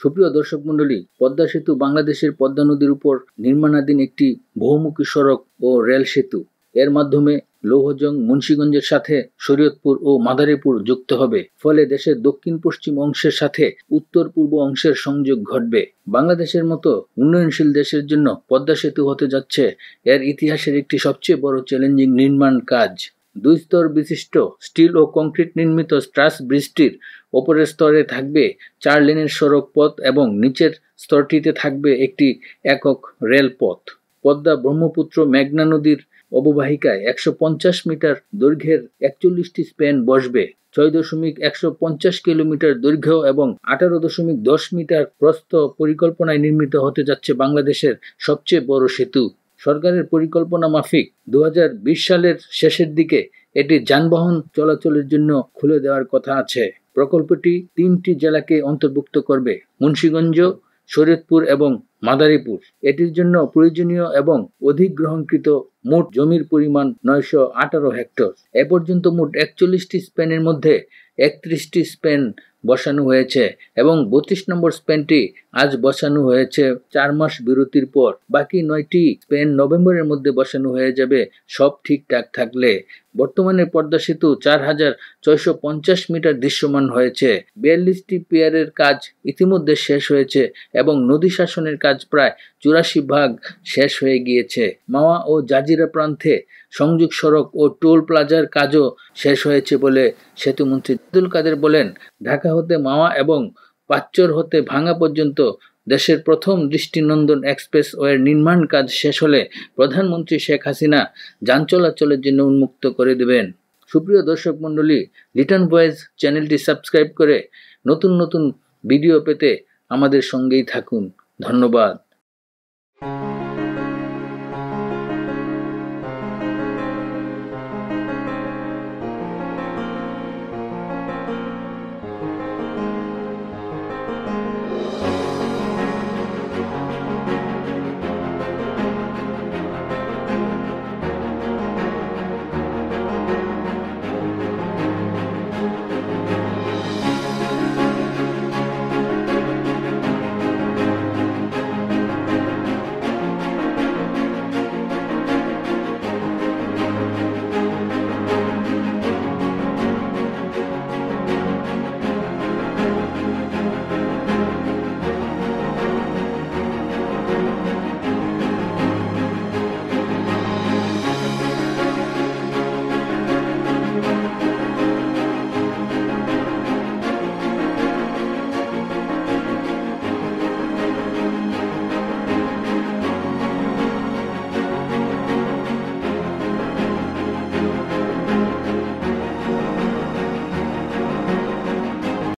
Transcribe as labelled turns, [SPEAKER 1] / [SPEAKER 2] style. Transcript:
[SPEAKER 1] সুপ্রিয় দর্শক মণ্ডলী, পদ্মা সেতু বাংলাদেশের পদ্মা নদীর উপর নির্মাণাধীন একটি বহুমুখী সড়ক ও রেল সেতু। এর মাধ্যমে লৌহজং, মুন্সীগঞ্জের সাথে শরীয়তপুর ও মাদারীপুর যুক্ত হবে। ফলে দেশের দক্ষিণ পশ্চিম অংশের সাথে উত্তর পূর্ব অংশের সংযোগ ঘটবে। বাংলাদেশের মতো উন্নয়নশীল দেশের জন্য পদ্মা সেতু হতে যাচ্ছে এর ইতিহাসের একটি সবচেয়ে বড় চ্যালেঞ্জিং নির্মাণ কাজ। দুই স্তর বিশিষ্ট স্টিল ও কংক্রিট নির্মিত স্ট্রাস ব্রিজটির ওপরের স্তরে থাকবে চার লেনের সড়ক পথ এবং নিচের স্তরটিতে থাকবে একটি একক রেলপথ পদ্মা ব্রহ্মপুত্র মেঘনা নদীর অববাহিকায় একশো পঞ্চাশ মিটার দৈর্ঘ্যের একচল্লিশটি স্প্যান বসবে। ছয় দশমিক একশো পঞ্চাশ কিলোমিটার দৈর্ঘ্য এবং আঠারো দশমিক দশ মিটার প্রস্থ পরিকল্পনায় নির্মিত হতে যাচ্ছে বাংলাদেশের সবচেয়ে বড় সেতু। সরকারের পরিকল্পনা মাফিক দু হাজার বিশ সালের শেষের দিকে এটি যানবাহন চলাচলের জন্য খুলে দেওয়ার কথা আছে। প্রকল্পটি তিনটি জেলাকে অন্তর্ভুক্ত করবে, মুন্সীগঞ্জ, শরীয়তপুর এবং মাদারীপুর। এটির জন্য প্রয়োজনীয় এবং অধিগ্রহণকৃত মোট জমির পরিমাণ নয়শো আঠারো হেক্টর। এ পর্যন্ত মোট একচল্লিশটি স্পেনের মধ্যে একত্রিশটি স্পেন বসানো হয়েছে এবং বত্রিশ নম্বর স্পেনটি আজ বসানো হয়েছে। চার মাস বিরতির পর বাকি নয়টি স্পেন নভেম্বরের মধ্যে বসানো হয়ে যাবে। সব ঠিকঠাক থাকলে বর্তমানে পদ্মা সেতু চার হাজার ছয়শো পঞ্চাশ মিটার দৃশ্যমান হয়েছে। বিয়াল্লিশটি পিয়ারের কাজ ইতিমধ্যে শেষ হয়েছে এবং নদী শাসনের কাজ প্রায় চুরাশি ভাগ শেষ হয়ে গিয়েছে। মাওয়া ও জাজিরা প্রান্তে সংযোগ সড়ক ও টোল প্লাজার কাজও শেষ হয়েছে বলে সেতুমন্ত্রী আব্দুল কাদের বলেন, ঢাকা হতে মাওয়া এবং পাচ্চর হতে ভাঙা পর্যন্ত দেশের প্রথম দৃষ্টিনন্দন এক্সপ্রেস ওয়ের নির্মাণ কাজ শেষ হলে প্রধানমন্ত্রী শেখ হাসিনা যান চলাচলের জন্য উন্মুক্ত করে দেবেন। সুপ্রিয় দর্শক মণ্ডলী রিটার্ন ভয়েস চ্যানেলটি সাবস্ক্রাইব করে নতুন নতুন ভিডিও পেতে আমাদের সঙ্গেই থাকুন। ধন্যবাদ।